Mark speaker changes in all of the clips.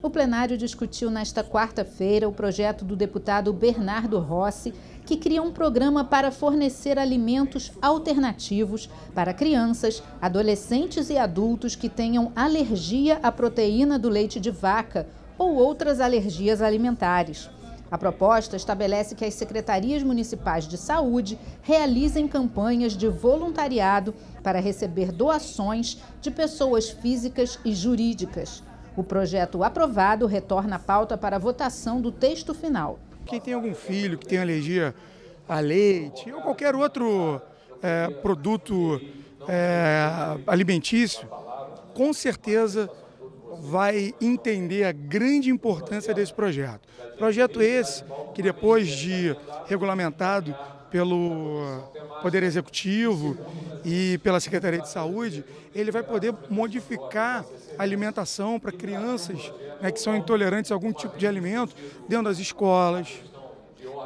Speaker 1: O plenário discutiu nesta quarta-feira o projeto do deputado Bernardo Rossi, que cria um programa para fornecer alimentos alternativos para crianças, adolescentes e adultos que tenham alergia à proteína do leite de vaca ou outras alergias alimentares. A proposta estabelece que as secretarias municipais de saúde realizem campanhas de voluntariado para receber doações de pessoas físicas e jurídicas. O projeto aprovado retorna a pauta para a votação do texto final.
Speaker 2: Quem tem algum filho que tem alergia a leite ou qualquer outro é, produto é, alimentício, com certeza vai entender a grande importância desse projeto. Projeto esse que depois de regulamentado pelo Poder Executivo e pela Secretaria de Saúde, ele vai poder modificar a alimentação para crianças né, que são intolerantes a algum tipo de alimento dentro das escolas,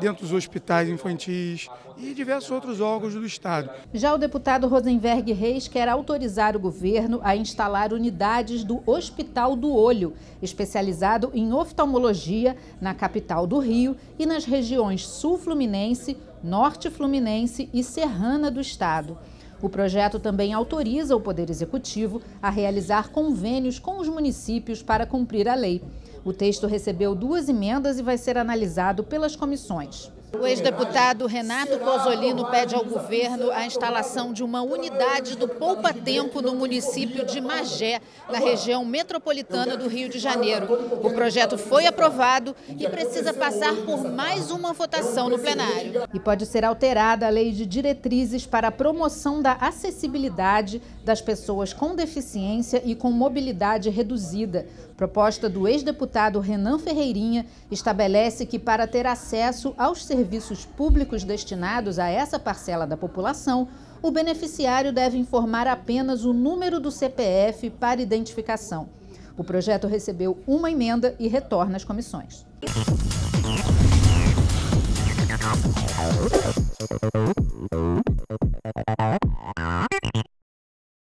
Speaker 2: dentro dos hospitais infantis e diversos outros órgãos do Estado.
Speaker 1: Já o deputado Rosenberg Reis quer autorizar o governo a instalar unidades do Hospital do Olho, especializado em oftalmologia na capital do Rio e nas regiões sul-fluminense, norte fluminense e serrana do estado. O projeto também autoriza o Poder Executivo a realizar convênios com os municípios para cumprir a lei. O texto recebeu duas emendas e vai ser analisado pelas comissões. O ex-deputado Renato Pozzolino pede ao governo a instalação de uma unidade do Poupa Tempo no município de Magé, na região metropolitana do Rio de Janeiro. O projeto foi aprovado e precisa passar por mais uma votação no plenário. E pode ser alterada a lei de diretrizes para a promoção da acessibilidade das pessoas com deficiência e com mobilidade reduzida. Proposta do ex-deputado Renan Ferreirinha estabelece que para ter acesso aos serviços serviços públicos destinados a essa parcela da população, o beneficiário deve informar apenas o número do CPF para identificação. O projeto recebeu uma emenda e retorna às comissões.